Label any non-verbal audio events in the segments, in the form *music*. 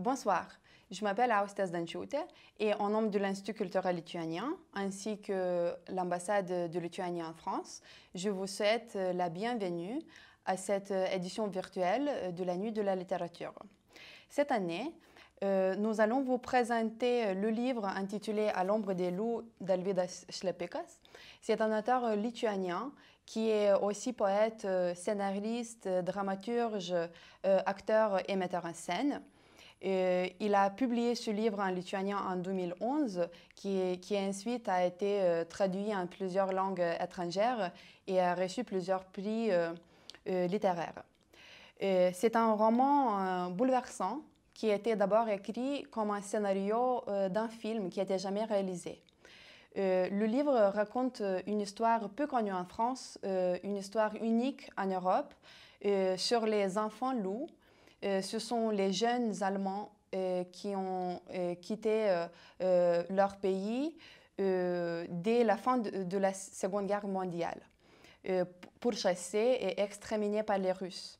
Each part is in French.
Bonsoir, je m'appelle Austas Dančiūtė et en nom de l'Institut culturel lituanien ainsi que l'ambassade de Lituanie en France, je vous souhaite la bienvenue à cette édition virtuelle de la Nuit de la littérature. Cette année, euh, nous allons vous présenter le livre intitulé À l'ombre des loups d'Alvydas Šlepikas. C'est un auteur lituanien qui est aussi poète, scénariste, dramaturge, euh, acteur et metteur en scène. Euh, il a publié ce livre en lituanien en 2011, qui, qui ensuite a été euh, traduit en plusieurs langues étrangères et a reçu plusieurs prix littéraires. C'est un roman bouleversant qui était d'abord écrit comme un scénario d'un film qui n'était jamais réalisé. Euh, le livre raconte euh, une histoire peu connue en France, euh, une histoire unique en Europe sur les enfants loups. Ce sont les jeunes Allemands qui ont quitté leur pays dès la fin de, la Seconde Guerre mondiale pour chasser et exterminer par les Russes.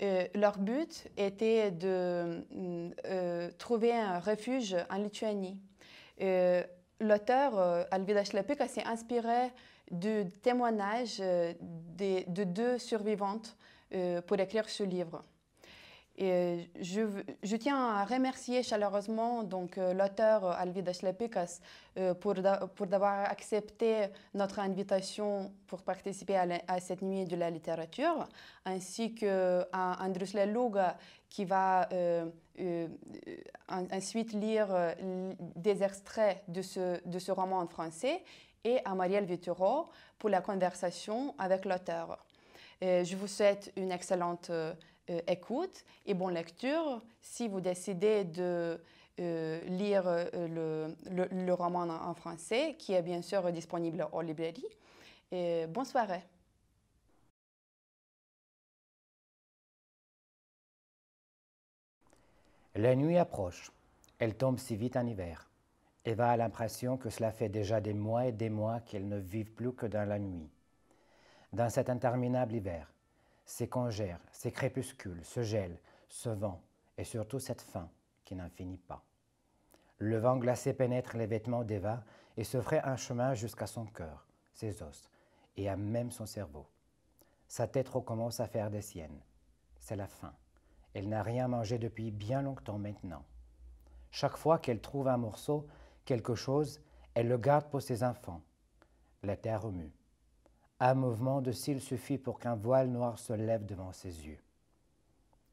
leur but était de trouver un refuge en Lituanie l'auteur euh, Alvida Schlepika s'est inspiré du témoignage euh, de deux survivantes euh, pour écrire ce livre. Et je, tiens à remercier chaleureusement donc l'auteur Alvida Schlepikas pour, pour d'avoir accepté notre invitation pour participer à, cette nuit de la littérature, ainsi qu'à Andrus Leluga qui va euh, ensuite lire euh, des extraits de ce, de ce roman en français et à Marielle Vituro pour la conversation avec l'auteur. Euh, je vous souhaite une excellente écoute et bonne lecture. Si vous décidez de lire le, le, roman en, français, qui est bien sûr disponible en librairie. Et bonne soirée. La nuit approche. Elle tombe si vite en hiver. Eva a l'impression que cela fait déjà des mois et des mois qu'elle ne vivent plus que dans la nuit. Dans cet interminable hiver, ces congères, ces crépuscules, ce gel, ce vent et surtout cette faim qui n'en finit pas. Le vent glacé pénètre les vêtements d'Eva et se ferait un chemin jusqu'à son cœur, ses os et à même son cerveau. Sa tête recommence à faire des siennes. C'est la faim. Elle n'a rien mangé depuis bien longtemps maintenant. Chaque fois qu'elle trouve un morceau, quelque chose, elle le garde pour ses enfants. La terre remue. Un mouvement de cils suffit pour qu'un voile noir se lève devant ses yeux.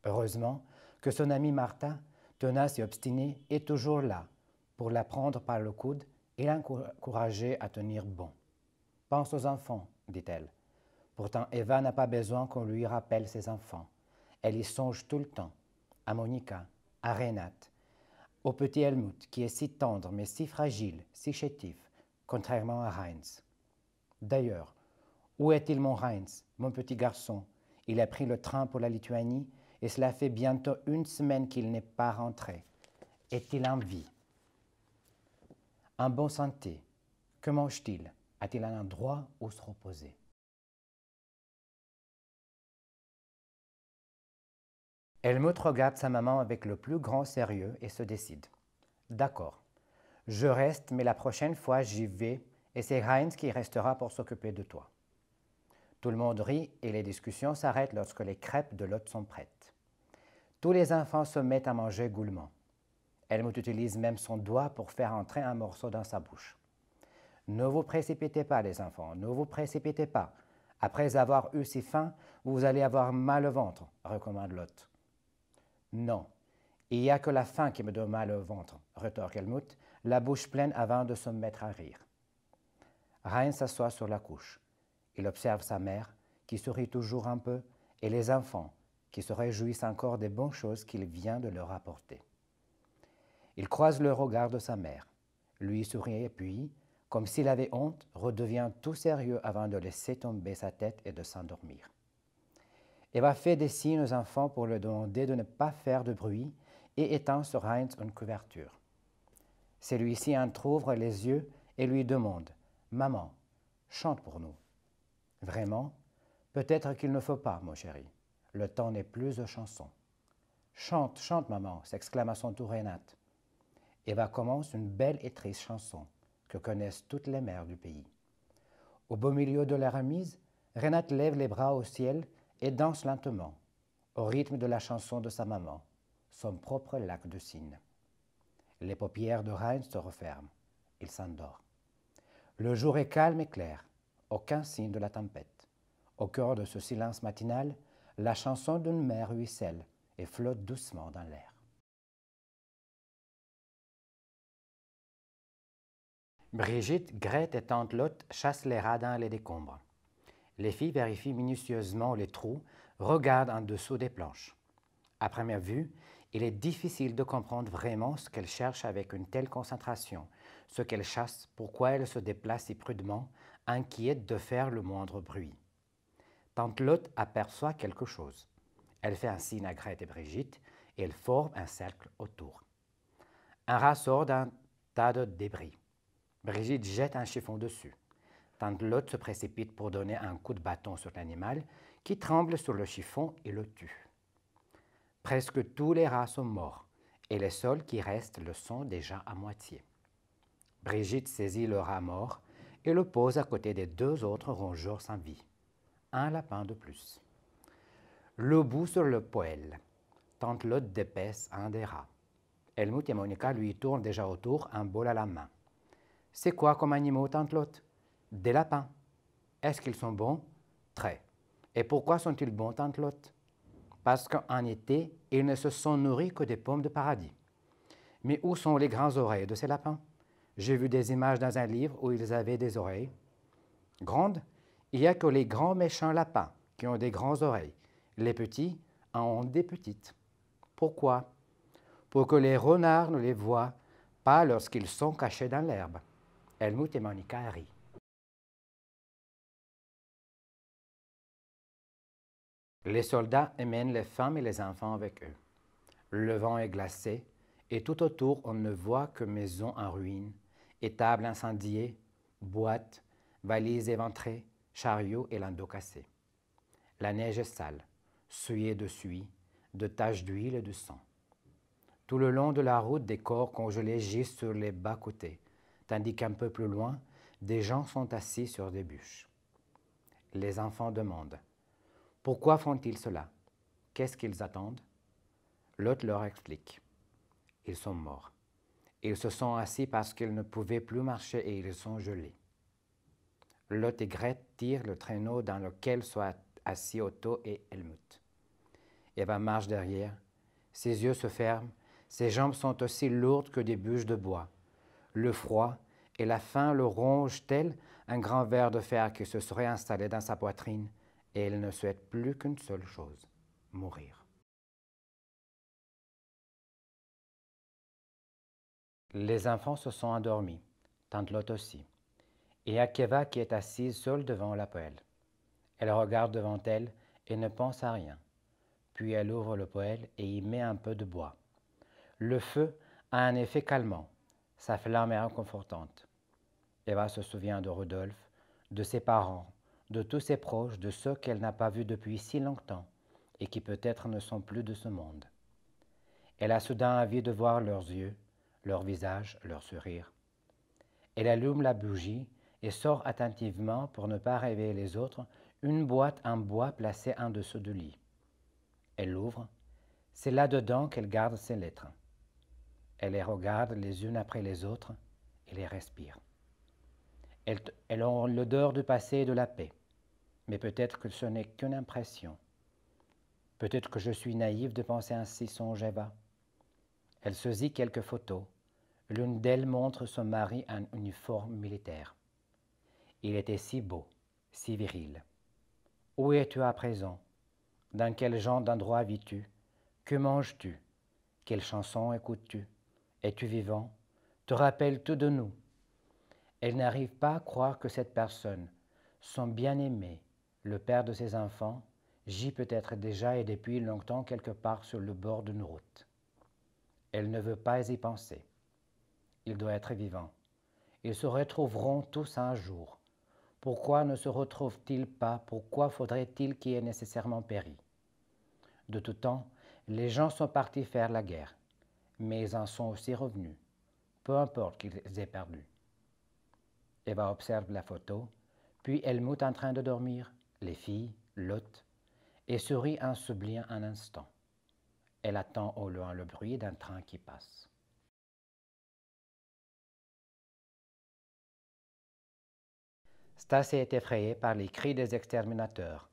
Heureusement que son ami Martin, tenace et obstiné, est toujours là pour la prendre par le coude et l'encourager à tenir bon. Pense aux enfants, dit-elle. Pourtant, Eva n'a pas besoin qu'on lui rappelle ses enfants. Elle y songe tout le temps, à Monica, à Renate, au petit Helmut qui est si tendre mais si fragile, si chétif, contrairement à Heinz. D'ailleurs, où est-il mon Heinz, mon petit garçon? Il a pris le train pour la Lituanie et cela fait bientôt une semaine qu'il n'est pas rentré. Est-il en vie? En bonne santé Que mange-t-il? A-t-il un endroit où se reposer? Helmut regarde sa maman avec le plus grand sérieux et se décide. D'accord, je reste, mais la prochaine fois j'y vais et c'est Heinz qui restera pour s'occuper de toi. Tout le monde rit et les discussions s'arrêtent lorsque les crêpes de l'hôte sont prêtes. Tous les enfants se mettent à manger goulûment. Helmut utilise même son doigt pour faire entrer un morceau dans sa bouche. Ne vous précipitez pas, les enfants, ne vous précipitez pas. Après avoir eu si faim, vous allez avoir mal au ventre, recommande l'hôte. Non, il n'y a que la faim qui me donne mal au ventre, retorque Helmut, la bouche pleine avant de se mettre à rire. Ryan s'assoit sur la couche. Il observe sa mère, qui sourit toujours un peu, et les enfants, qui se réjouissent encore des bonnes choses qu'il vient de leur apporter. Il croise le regard de sa mère, lui sourit et puis, comme s'il avait honte, redevient tout sérieux avant de laisser tomber sa tête et de s'endormir. Eva fait des signes aux enfants pour leur demander de ne pas faire de bruit et étend sur Heinz une couverture. Celui-ci entr'ouvre les yeux et lui demande Maman, chante pour nous. Vraiment Peut-être qu'il ne faut pas, mon chéri. Le temps n'est plus de chansons. Chante, chante, maman, s'exclame à son tour Renate. Eva commence une belle et triste chanson que connaissent toutes les mères du pays. Au beau milieu de la remise, Renate lève les bras au ciel et danse lentement, au rythme de la chanson de sa maman, son propre lac de cygne. Les paupières de Reine se referment. Il s'endort. Le jour est calme et clair, aucun signe de la tempête. Au cœur de ce silence matinal, la chanson d'une mer ruisselle et flotte doucement dans l'air. Brigitte, Grete et Tante Lotte chassent les radins et les décombres. Les filles vérifient minutieusement les trous, regardent en dessous des planches. À première vue, il est difficile de comprendre vraiment ce qu'elles cherchent avec une telle concentration, ce qu'elles chassent, pourquoi elles se déplacent si prudemment, inquiètes de faire le moindre bruit. Tante Lotte aperçoit quelque chose. Elle fait un signe à Grete et Brigitte et elle forme un cercle autour. Un rat sort d'un tas de débris. Brigitte jette un chiffon dessus. Tante Lotte se précipite pour donner un coup de bâton sur l'animal qui tremble sur le chiffon et le tue. Presque tous les rats sont morts et les seuls qui restent le sont déjà à moitié. Brigitte saisit le rat mort et le pose à côté des deux autres rongeurs sans vie. Un lapin de plus. Le bout sur le poêle. Tante Lotte dépaisse un des rats. Helmut et Monica lui tournent déjà autour un bol à la main. C'est quoi comme animaux, tante Lotte? Des lapins. Est-ce qu'ils sont bons? Très. Et pourquoi sont-ils bons, tante Lotte? Parce qu'en été, ils ne se sont nourris que des pommes de paradis. Mais où sont les grands oreilles de ces lapins? J'ai vu des images dans un livre où ils avaient des oreilles. Grandes Il n'y a que les grands méchants lapins qui ont des grands oreilles. Les petits en ont des petites. Pourquoi? Pour que les renards ne les voient pas lorsqu'ils sont cachés dans l'herbe. Helmut et Monica rient. Les soldats emmènent les femmes et les enfants avec eux. Le vent est glacé et tout autour on ne voit que maisons en ruine, étables incendiées, boîtes, valises éventrées, chariots et landaux cassés. La neige est sale, souillée de suie, de taches d'huile et de sang. Tout le long de la route, des corps congelés gisent sur les bas-côtés, tandis qu'un peu plus loin, des gens sont assis sur des bûches. Les enfants demandent Pourquoi font-ils cela? Qu'est-ce qu'ils attendent? L'autre leur explique Ils sont morts. Ils se sont assis parce qu'ils ne pouvaient plus marcher et ils sont gelés. Lot et tirent le traîneau dans lequel sont assis Otto et Helmut. Eva marche derrière. Ses yeux se ferment. Ses jambes sont aussi lourdes que des bûches de bois le froid et la faim le rongent tel un grand ver de fer qui se serait installé dans sa poitrine, et il ne souhaite plus qu'une seule chose, mourir. Les enfants se sont endormis, tante Lotte aussi, et Akeva qui est assise seule devant la poêle. Elle regarde devant elle et ne pense à rien. Puis elle ouvre le poêle et y met un peu de bois. Le feu a un effet calmant sa flamme est inconfortante. Eva se souvient de Rodolphe, de ses parents, de tous ses proches, de ceux qu'elle n'a pas vus depuis si longtemps et qui peut-être ne sont plus de ce monde. Elle a soudain envie de voir leurs yeux, leurs visages, leurs sourires. Elle allume la bougie et sort attentivement pour ne pas réveiller les autres une boîte en bois placée en dessous du lit. Elle l'ouvre. C'est là-dedans qu'elle garde ses lettres. Elle les regarde les unes après les autres et les respire. Elles, ont l'odeur du passé et de la paix. Mais peut-être que ce n'est qu'une impression. Peut-être que je suis naïve de penser ainsi, songe Eva. Elle saisit quelques photos. L'une d'elles montre son mari en uniforme militaire. Il était si beau, si viril. Où es-tu à présent? Dans quel genre d'endroit vis-tu? Que manges-tu? Quelle chanson écoutes-tu? Es-tu vivant? Te rappelles-tu de nous? Elle n'arrive pas à croire que cette personne, son bien-aimé, le père de ses enfants, gît peut-être déjà et depuis longtemps quelque part sur le bord d'une route. Elle ne veut pas y penser. Il doit être vivant. Ils se retrouveront tous un jour. Pourquoi ne se retrouvent-ils pas? Pourquoi faudrait-il qu'il ait nécessairement péri? De tout temps, Les gens sont partis faire la guerre, mais ils en sont aussi revenus, peu importe qu'ils aient perdu. Eva observe la photo, puis Helmut en train de dormir, les filles, l'hôte, et sourit en s'oubliant un instant. Elle attend au loin le bruit d'un train qui passe. Stacy est effrayée par les cris des exterminateurs,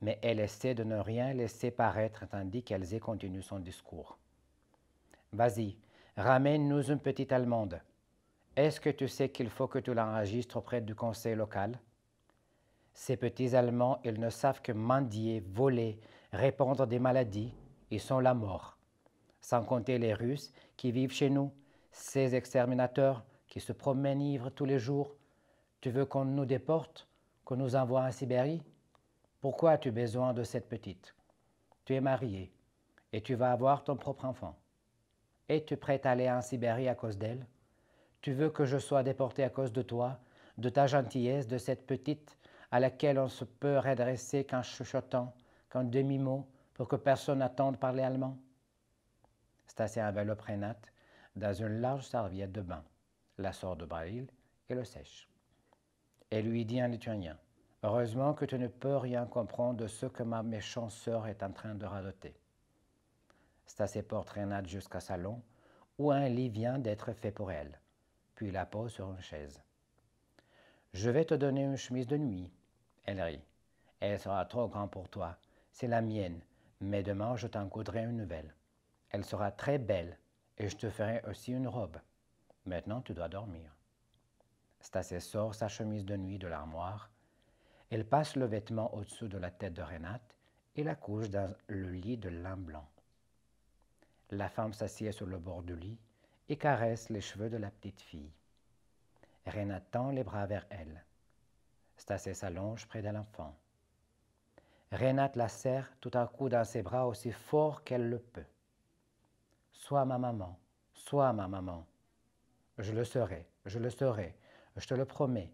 mais elle essaie de ne rien laisser paraître tandis qu'Elsie continue son discours. Vas-y, ramène-nous une petite Allemande. Est-ce que tu sais qu'il faut que tu l'enregistres auprès du conseil local? Ces petits Allemands, ils ne savent que mendier, voler, répandre des maladies. Ils sont la mort. Sans compter les Russes qui vivent chez nous, ces exterminateurs qui se promènent ivres tous les jours. Tu veux qu'on nous déporte, qu'on nous envoie en Sibérie? Pourquoi as-tu besoin de cette petite? Tu es marié et tu vas avoir ton propre enfant. Es-tu prête à aller en Sibérie à cause d'elle? Tu veux que je sois déporté à cause de toi, de ta gentillesse, de cette petite à laquelle on se peut redresser qu'en chuchotant, qu'en demi-mot, pour que personne n'attende parler allemand? Stacy enveloppe Renate dans une large serviette de bain, la sort de Braille et le sèche. Elle lui dit en lituanien Heureusement que tu ne peux rien comprendre de ce que ma méchante sœur est en train de radoter. Porte Renate jusqu'à salon, où un lit vient d'être fait pour elle, puis la pose sur une chaise. Je vais te donner une chemise de nuit, elle rit. Elle sera trop grande pour toi. C'est la mienne, mais demain je t'en coudrai une nouvelle. Elle sera très belle et je te ferai aussi une robe. Maintenant tu dois dormir. Stacy sort sa chemise de nuit de l'armoire. Elle passe le vêtement au-dessous de la tête de Renate et la couche dans le lit de lin blanc. La femme s'assied sur le bord du lit et caresse les cheveux de la petite fille. Renate tend les bras vers elle. Stacy s'allonge près de l'enfant. Renate la serre tout à coup dans ses bras aussi fort qu'elle le peut. Sois ma maman, sois ma maman. Je le serai, je le serai, je te le promets,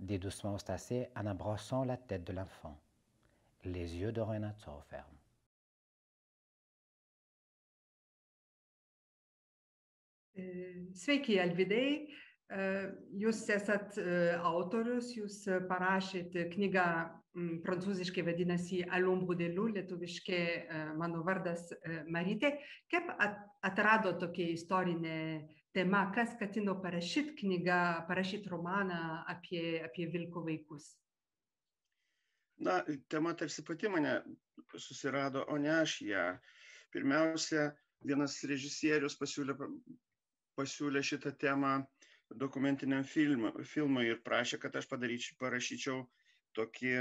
dit doucement Stacy en embrassant la tête de l'enfant. Les yeux de Renate se referment. Sveiki, Alvidai. Jūs esat autorius, jūs parašėte knygą prancūziškai vadinasi Alombrų dėlių, lietuviškai mano vardas Marytė. Kaip atrado tokia istorinė tema, kas skatino parašyti knygą, parašyti romaną apie, apie vilko vaikus? Na, tema tarsi pati mane susirado, o ne aš ją. Pirmiausia, vienas režisierius pasiūlė, pasiūlė šitą temą dokumentiniam film, filmui ir prašė, kad aš parašyčiau tokį,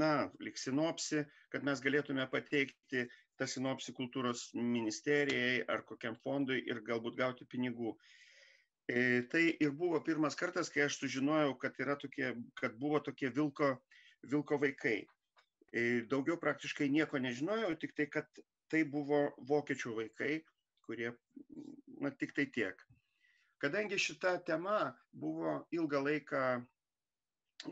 na, lik sinopsi, kad mes galėtume pateikti tą sinopsi kultūros ministerijai ar kokiam fondui ir galbūt gauti pinigų. E, tai ir buvo pirmas kartas, kai aš sužinojau, kad, tokie, kad buvo tokie vilko, vilko vaikai. E, daugiau praktiškai nieko nežinojau, tik tai, kad tai buvo vokiečių vaikai, kurie, na, tik tai tiek kadangi šita tema buvo ilgą laiką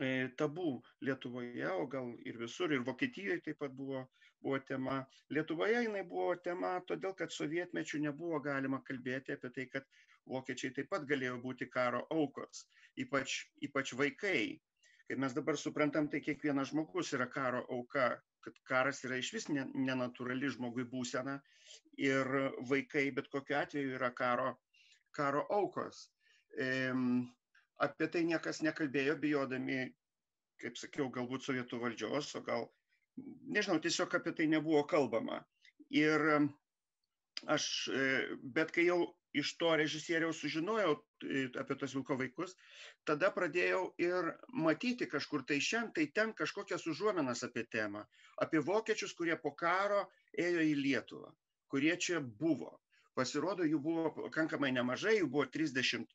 e, tabu Lietuvoje, o gal ir visur, ir Vokietijoje taip pat buvo, buvo tema. Lietuvoje jinai buvo tema todėl, kad sovietmečių nebuvo galima kalbėti apie tai, kad vokiečiai taip pat galėjo būti karo aukos, ypač, ypač vaikai. Kaip mes dabar suprantam, tai kiekvienas žmogus yra karo auka, kad karas yra iš vis nenatūrali žmogui būsena ir vaikai bet kokiu atveju yra karo karo aukos. Apie tai niekas nekalbėjo, bijodami, kaip sakiau, galbūt sovietų valdžios, o gal, nežinau, tiesiog apie tai nebuvo kalbama. Ir aš, e, bet kai jau iš to režisieriaus sužinojau e, apie tos vilko vaikus, tada pradėjau ir matyti kažkur tai šiandien, tai ten kažkokias užuomenas apie temą, apie vokiečius, kurie po karo ėjo į Lietuvą, kurie čia buvo pasirodo jų buvo pakankamai nemažai, jų buvo 30 e,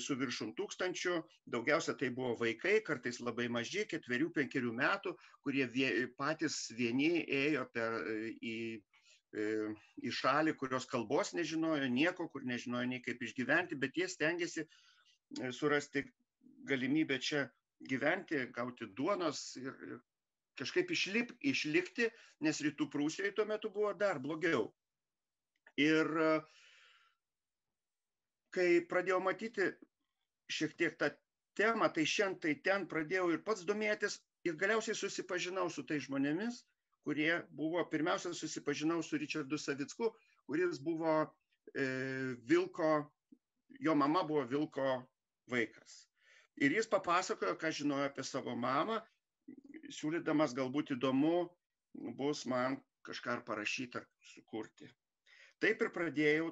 su viršum tūkstančių, daugiausia tai buvo vaikai, kartais labai maži, ketverių, penkerių metų, kurie vie, patys vieni ėjo per, e, į, e, į šalį, kurios kalbos nežinojo, nieko, kur nežinojo nei kaip išgyventi, bet jie stengiasi surasti galimybę čia gyventi, gauti duonos ir kažkaip išlip, išlikti, nes rytų Prūsijoje tuo metu buvo dar blogiau. Ir kai pradėjau matyti šiek tiek tą temą, tai šiandien tai ten pradėjau ir pats domėtis ir galiausiai susipažinau su tai žmonėmis, kurie buvo, pirmiausia, susipažinau su Richardu Savicku, kuris buvo e, Vilko, jo mama buvo Vilko vaikas. Ir jis papasakojo, ką žinojo apie savo mamą, siūlydamas galbūt įdomu bus man kažką ar parašyti ar sukurti. Taip ir pradėjau,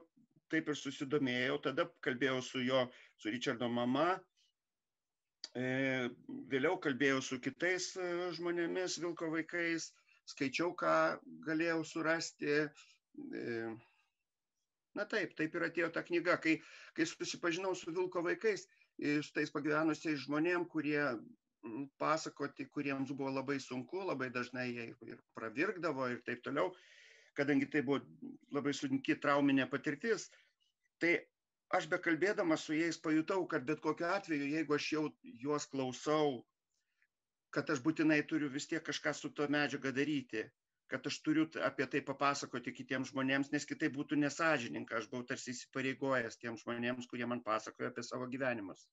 taip ir susidomėjau, tada kalbėjau su jo, su Richardo mama, e, vėliau kalbėjau su kitais e, žmonėmis, Vilko vaikais, skaičiau, ką galėjau surasti. E, na taip, taip ir atėjo ta knyga. Kai, kai susipažinau su Vilko vaikais, su tais pagyvenusiais žmonėm, kurie pasakoti, kuriems buvo labai sunku, labai dažnai jie ir pravirkdavo ir taip toliau, kadangi tai buvo labai sunki trauminė patirtis, tai aš bekalbėdamas su jais pajutau, kad bet kokiu atveju, jeigu aš jau juos klausau, kad aš būtinai turiu vis tiek kažką su to medžiaga daryti, kad aš turiu apie tai papasakoti kitiems žmonėms, nes kitaip būtų nesažininka, aš buvau tarsi įsipareigojęs tiems žmonėms, kurie man pasakoja apie savo gyvenimus.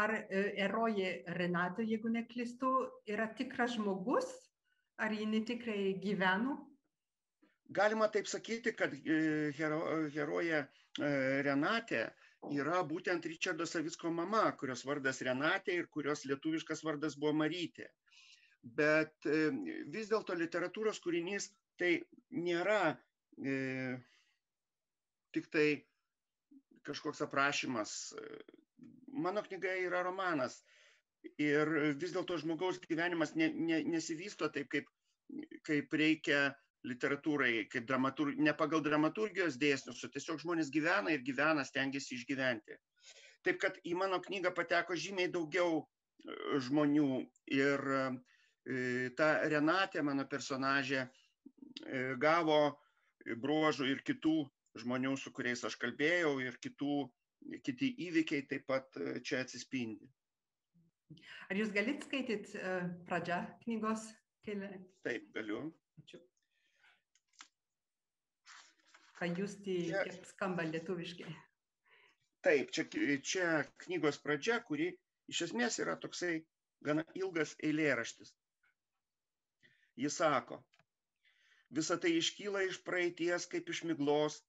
Ar e, herojė Renata, jeigu neklystu, yra tikras žmogus, ar ji netikrai gyveno? Galima taip sakyti, kad e, hero, herojė e, Renatė yra būtent Richardo Savicko mama, kurios vardas Renatė ir kurios lietuviškas vardas buvo Marytė bet e, vis dėlto literatūros kūrinys tai nėra e, tik tai kažkoks aprašymas. Mano knyga yra romanas ir vis dėlto žmogaus gyvenimas ne, ne, nesivysto taip, kaip, kaip reikia literatūrai, kaip dramatur, ne pagal dramaturgijos dėsnius, o tiesiog žmonės gyvena ir gyvena, stengiasi išgyventi. Taip kad į mano knygą pateko žymiai daugiau e, žmonių ir E, ta Renatė, mano personažė, e, gavo bruožų ir kitų žmonių, su kuriais aš kalbėjau, ir kitų, kiti įvykiai taip pat čia atsispindi. Ar jūs galit skaityti pradžią knygos? Taip, galiu. Ačiū. Pajusti, čia, kaip skamba lietuviškai. Taip, čia, čia knygos pradžia, kuri iš esmės yra toksai gana ilgas eilėraštis. Jis sako, visa tai iškyla iš praeities kaip iš miglos,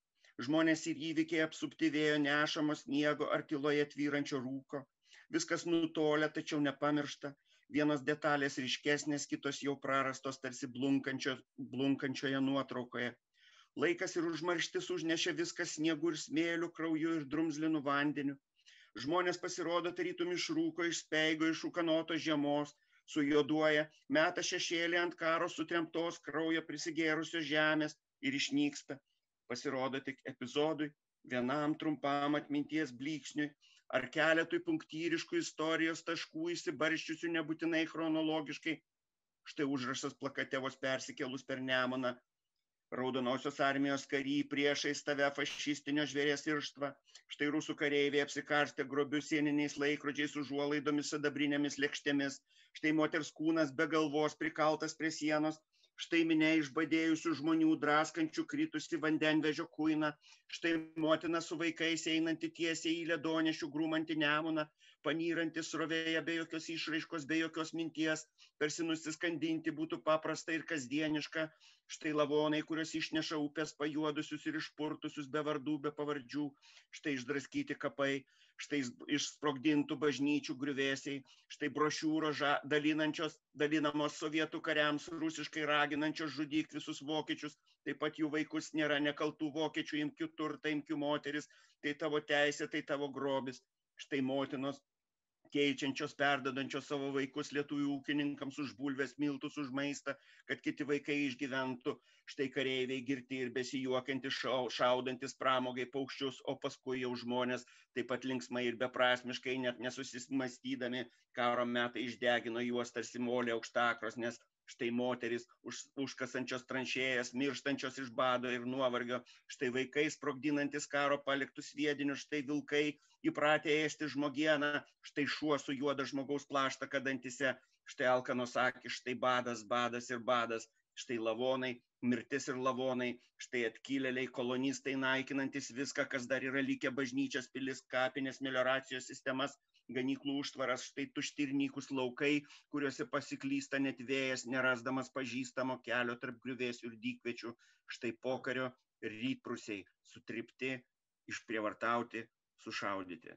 žmonės ir įvykiai apsupti vėjo nešamo sniego ar tyloje tvyrančio rūko, viskas nutolia, tačiau nepamiršta, vienos detalės ryškesnės, kitos jau prarastos tarsi blunkančio, blunkančioje nuotraukoje. Laikas ir užmarštis užnešė viskas sniegu ir smėliu, krauju ir drumzlinu vandeniu. Žmonės pasirodo tarytum iš rūko, iš speigo, iš ūkanoto žiemos, sujuoduoja, meta šešėlį ant karo sutremtos kraujo prisigėrusios žemės ir išnyksta. Pasirodo tik epizodui, vienam trumpam atminties blyksniui ar keletui punktyriškų istorijos taškų įsibarščiusių nebūtinai chronologiškai. Štai užrašas plakate vos persikėlus per Nemoną raudonosios armijos kary priešais tave fašistinio žvėries irštva štai rusų kareiviai apsikarstę grobius sieniniais laikrodžiais užuolaidomis sidabrinėmis lėkštėmis. Štai moters kūnas be galvos prikaltas prie sienos štai minia išbadėjusių žmonių draskančių kritusį vandenvežio kuiną štai motina su vaikais einanti tiesiai į ledonešių grūmantį nemuną panyranti srovėje be jokios išraiškos be jokios minties tarsi nusiskandinti būtų paprasta ir kasdieniška. Štai lavonai kuriuos išneša upės pajuodusius ir išpurtusius be vardų be pavardžių štai išdraskyti kapai štai išsprogdintų bažnyčių griuvėsiai štai brošiūros dalinamos sovietų kariams rusiškai raginančios žudyk visus vokiečius taip pat jų vaikus nėra nekaltų vokiečių imk jų turtą imk jų moteris tai tavo teisė tai tavo grobis. Štai motinos keičiančios, perdodančios savo vaikus lietuvių ūkininkams už bulves, miltus, už maistą, kad kiti vaikai išgyventų. Štai kareiviai girti ir besijuokiantis, šau, šaudantis pramogai paukščius, o paskui jau žmonės taip pat linksmai ir beprasmiškai, net nesusimastydami, karo metai išdegino juos tarsi molė aukštakros, nes štai moterys už, užkasančios tranšėjas, mirštančios iš bado ir nuovargio, štai vaikai sprogdinantis karo paliktus viedinius, štai vilkai įpratę ėsti žmogieną, štai šuo su juoda žmogaus plaštaka dantise, štai alkanos akis, štai badas, badas ir badas, štai lavonai, mirtis ir lavonai, štai atkylėliai, kolonistai naikinantis viską, kas dar yra likę bažnyčias, pilis, kapinės, melioracijos sistemas, ganyklų užtvaras, štai tušti ir nykus laukai, kuriuose pasiklysta net vėjas, nerasdamas pažįstamo kelio tarp griuvėsių ir dykvečių, štai pokario rytprusiai, sutripti, išprievartauti, sušaudyti.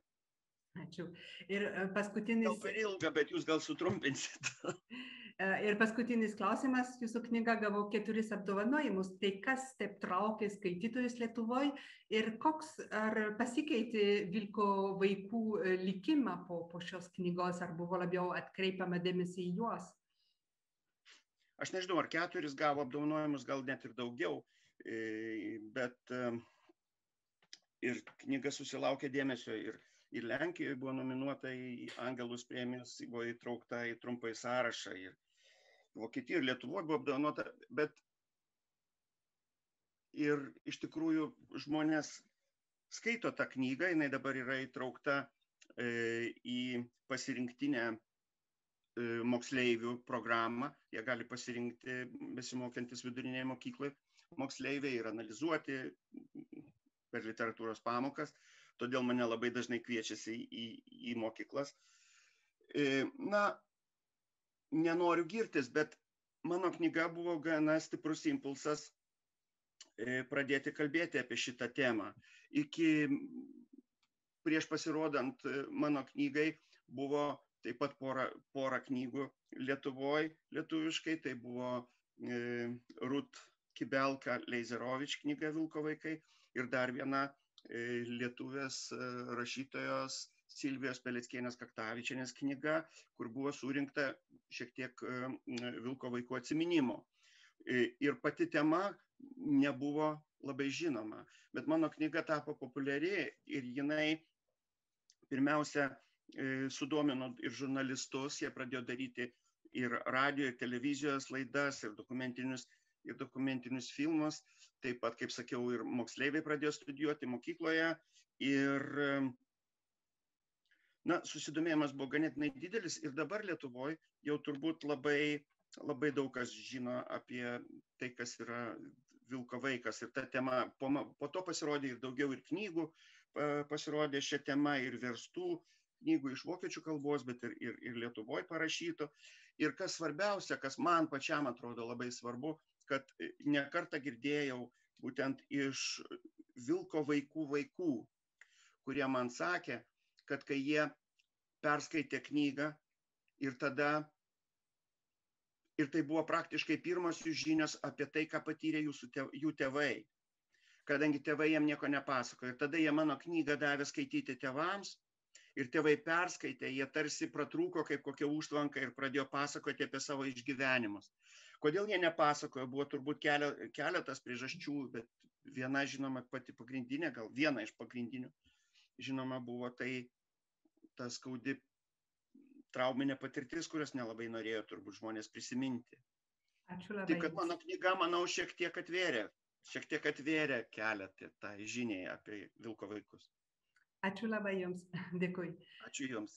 Ačiū. Ir e, paskutinis. Gal per ilga, bet jūs gal sutrumpinsit. *laughs* E, ir paskutinis klausimas, jūsų knyga gavo keturis apdovanojimus. Tai kas taip traukė skaitytojus Lietuvoje ir koks ar pasikeitė Vilko vaikų e, likimą po, po šios knygos, ar buvo labiau atkreipiama dėmesį į juos? Aš nežinau, ar keturis gavo apdovanojimus, gal net ir daugiau, bet ir knyga susilaukė dėmesio ir ir Lenkijoje buvo nominuota į Angelus premijos, buvo įtraukta į trumpai sąrašą ir Vokietijoje ir Lietuvoje buvo apdovanota, bet ir iš tikrųjų žmonės skaito tą knygą, jinai dabar yra įtraukta e, į pasirinktinę e, moksleivių programą, jie gali pasirinkti besimokantis vidurinėje mokykloje. Moksleiviai ir analizuoti per literatūros pamokas, todėl mane labai dažnai kviečiasi į, į mokyklas. E, na, nenoriu girtis, bet mano knyga buvo gana stiprus impulsas e, pradėti kalbėti apie šitą temą. Iki prieš pasirodant e, mano knygai buvo taip pat pora, pora knygų Lietuvoje, lietuviškai, tai buvo e, Rut Kibelka Leizerovič knyga Vilko vaikai ir dar viena lietuvės e, rašytojos Silvijos Peleckienės Kaktavičianės knyga, kur buvo surinkta šiek tiek e, Vilko vaikų atsiminimo. E, ir pati tema nebuvo labai žinoma, bet mano knyga tapo populiari ir jinai pirmiausia e, sudomino ir žurnalistus, jie pradėjo daryti ir radio, ir televizijos laidas, ir dokumentinius, ir dokumentinius filmus. Taip pat, kaip sakiau, ir moksleiviai pradėjo studijuoti mokykloje. Ir na susidomėjimas buvo ganėtinai didelis ir dabar lietuvoj jau turbūt labai labai daug kas žino apie tai kas yra vilko vaikas ir ta tema po, po to pasirodė ir daugiau ir knygų pasirodė šią temą ir verstų knygų iš vokiečių kalbos, bet ir, ir, ir Lietuvoje parašytų. Ir kas svarbiausia, kas man pačiam atrodo labai svarbu, kad nekartą girdėjau būtent iš Vilko vaikų vaikų, kurie man sakė, kad kai jie perskaitė knygą ir tada ir tai buvo praktiškai pirmas jų žinios apie tai, ką patyrė tev, jų tėvai, kadangi tėvai jam nieko nepasakojo. Ir tada jie mano knygą davė skaityti tėvams ir tėvai perskaitė, jie tarsi pratrūko kaip kokia užtvanka ir pradėjo pasakoti apie savo išgyvenimus. Kodėl jie nepasakojo, buvo turbūt keletas priežasčių, bet viena, žinoma, pati pagrindinė, gal viena iš pagrindinių, žinoma, buvo tai, ta skaudi trauminė patirtis, kurios nelabai norėjo turbūt žmonės prisiminti. Ačiū labai. Taip, kad mano knyga, manau, šiek tiek atvėrė, šiek tiek atvėrė kelią tai žiniai apie vilko vaikus. Ačiū labai Jums. Dėkui. Ačiū Jums.